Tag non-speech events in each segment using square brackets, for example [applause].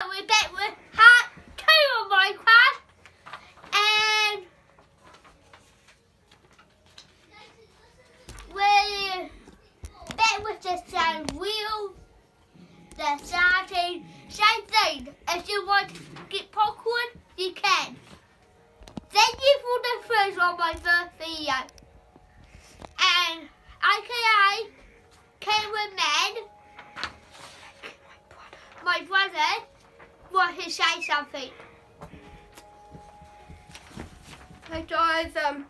We're back with part two of Minecraft. And we're back with the same wheel, the starting, same thing. If you want to get popcorn, you can. Thank you for the first on my first video. And aka Cameraman, my brother, want to say something. Hey guys, um,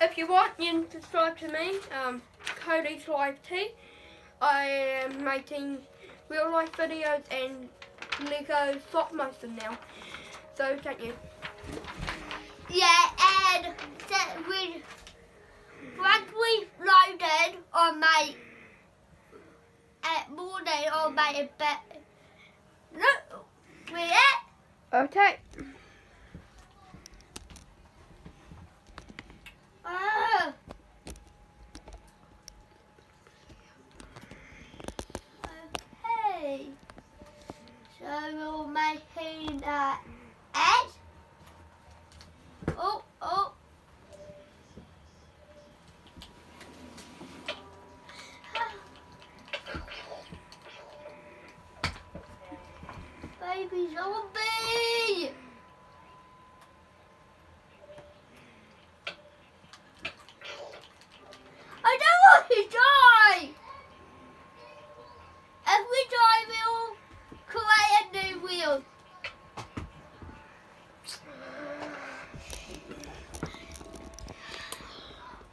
if you want, you can subscribe to me, um, Cody's Live T. I am making real life videos and Lego stop motion now. So thank you. Yeah, and that we once we loaded or made at morning or made a bit. Look, it. Okay. Oh. Okay. So we're making uh, egg. Oh, oh. Zombie! I don't want to die! If we die, we'll create a new wheel.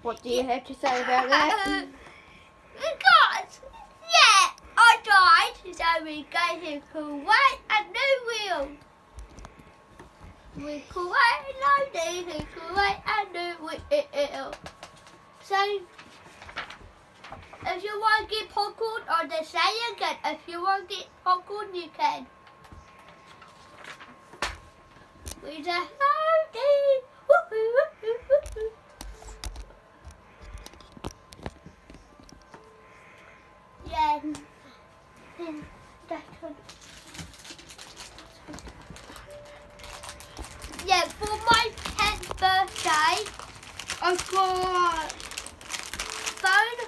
What do you have to say about that? [laughs] because, yeah, I so we go to create a new wheel. We create a new to create a new wheel. So, if you want to get popcorn, or the say again, if you want to get popcorn, you can. We just loading. Woohoo, woohoo, woohoo. Yeah. and that one. Yeah, for my 10th birthday, I've got phone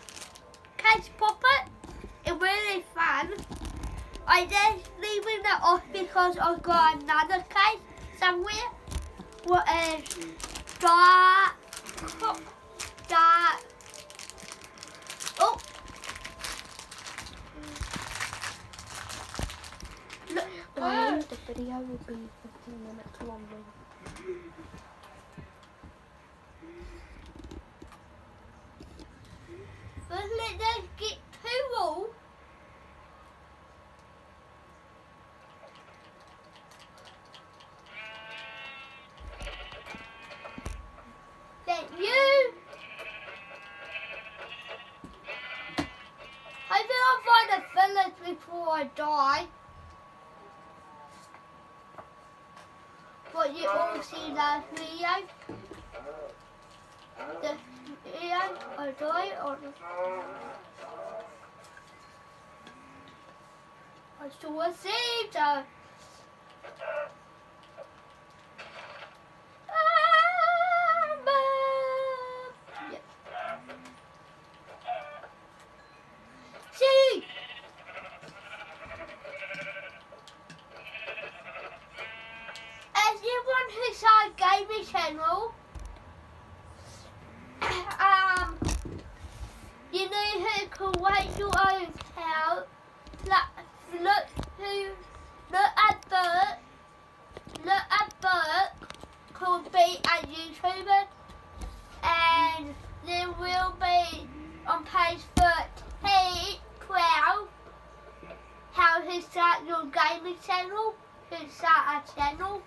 case puppet. It's really fun. I just leaving it off because I've got another case somewhere. What is dark, dark. Oh, look. Um, the video will be 15 minutes long. Let us get two all. Thank you. I think I'll find a village before I die. But you all see that video. The video I die on I saw a Caesar. See, everyone who's our gaming channel, um, you know who can wait your own account. Look, look who, look at Bert, look at Bert, could be a YouTuber, and there will be on page 13, 12, how to start your gaming channel, to start a channel.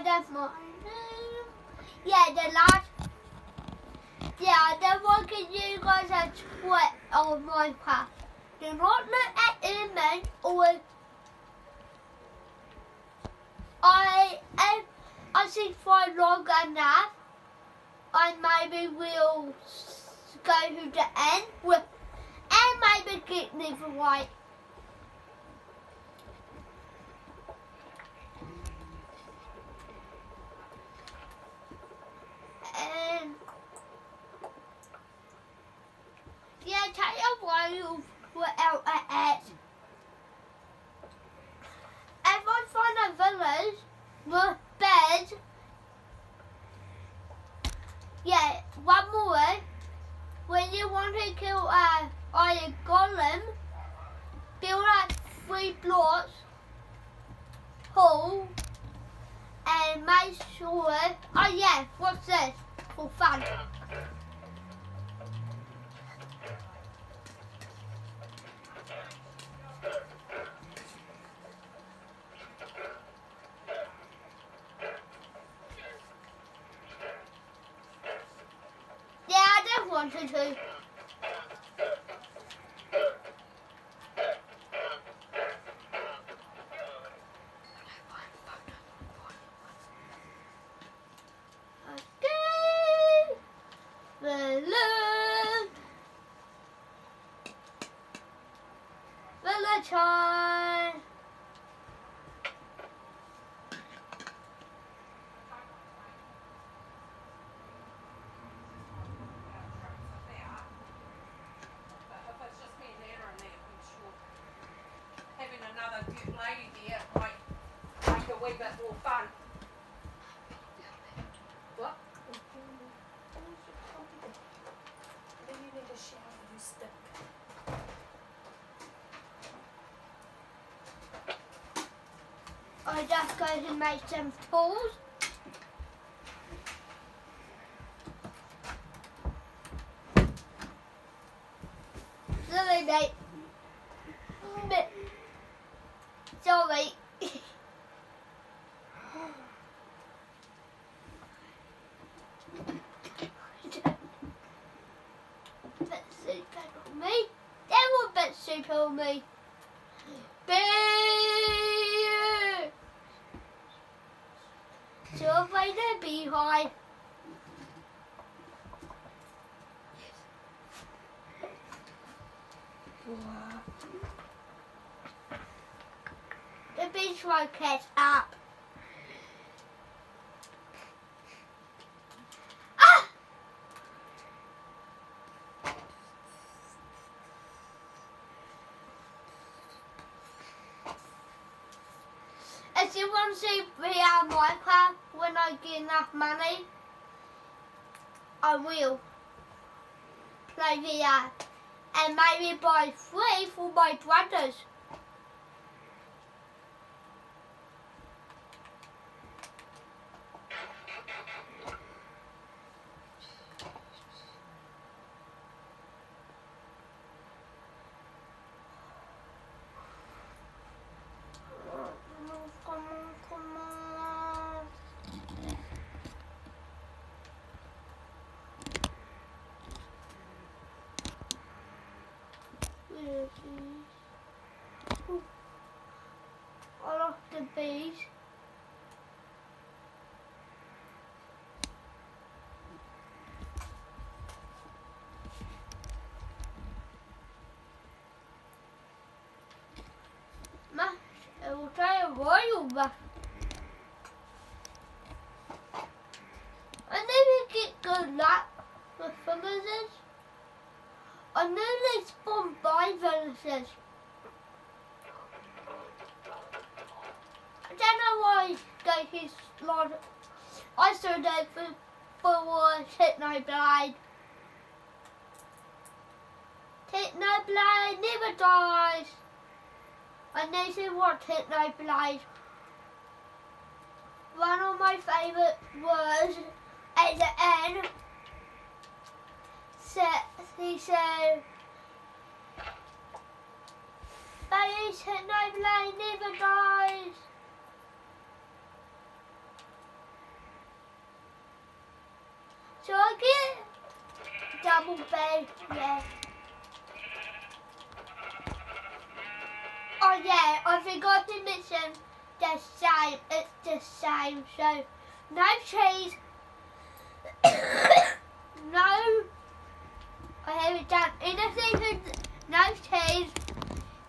Yeah, that's mine. Yeah, the last. Yeah, then what can you guys a tweet on Minecraft? Do not look at image or I am I think for long enough and maybe we'll go to the end with, and maybe get Netherite. And yeah, tell you why you were out at it. If I find a village with beds, yeah, one more. When you want to kill a iron golem, build like blocks, hole, and make sure. Oh yeah, what's this? For fun. Yeah, I just wanted to. Okay. Balloon. Valentine. But if it's just me and Anna and that, I'm sure having another good might a bit more fun. What? Then you need a stink. I just go to make some tools. Sorry, mate. Mi- Sorry. bit soup on me. There was bit soup on me. Boo! I the beehive. The beach won't catch up. Want to see VR Minecraft when I get enough money, I will. Play VR and maybe buy three for my brothers. fez. Mas eu traio goiuba. Saw that for for Technoblade. Technoblade never dies. I need to watch Technoblade. One of my favourite words at the end said he said Baby Technoblade never dies. So I get double bed, yeah. Oh yeah, I forgot to mention the same, it's uh, the same, so no cheese, [coughs] no, I haven't done anything to, no cheese,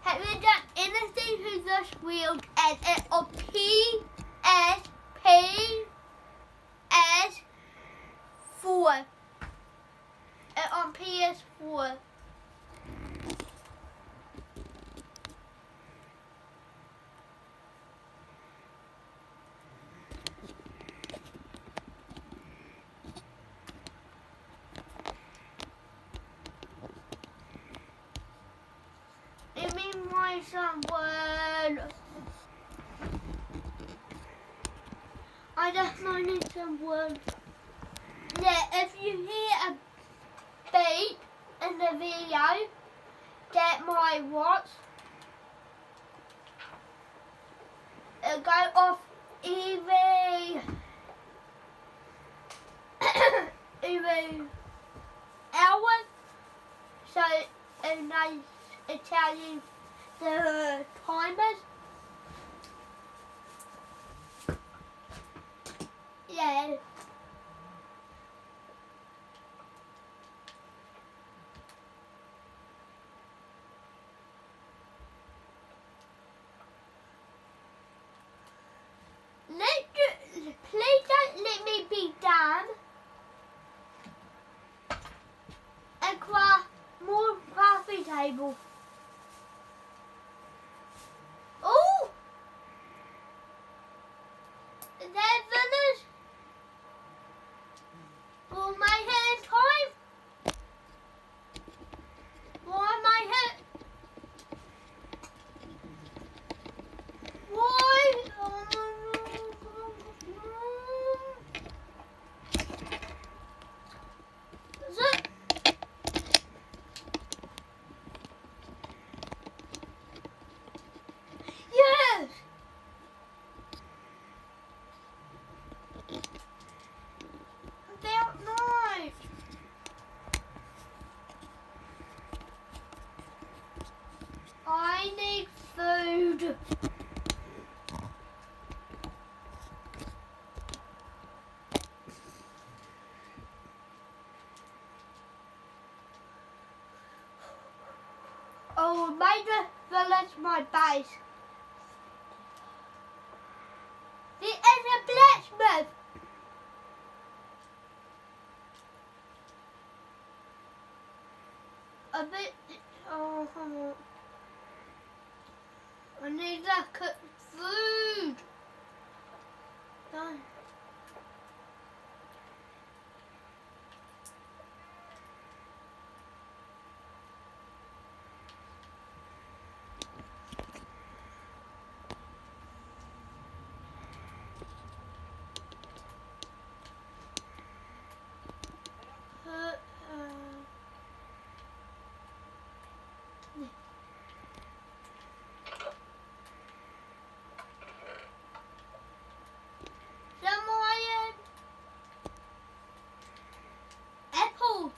haven't done anything to this wheel and it will P S P S four. It on PS four. Give me my. I definitely need someone. Yeah, if you hear a beep in the video, get my watch. It'll go off Evie. Evie [coughs] hours. So, it tell you the timers. I Oh, major village my base. The is a blacksmith. A bit. Oh, hold on. I need to cook food. Done. Uh, uh, Samoyed apple.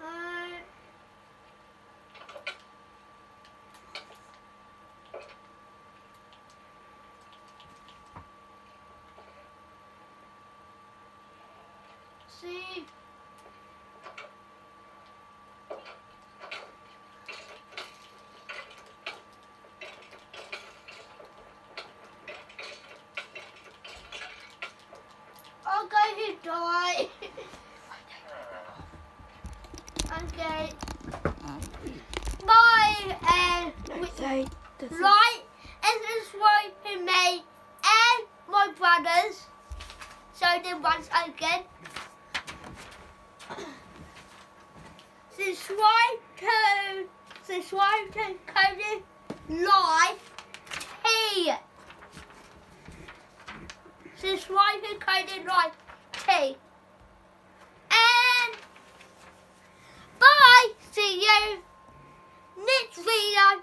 Uh, see. I'll go to die. [laughs] okay. Bye and Say this is- like and subscribe to me and my brothers. So then once again subscribe to subscribe to Cody Live T. Subscribe to Cody Live T. And bye. See you next video.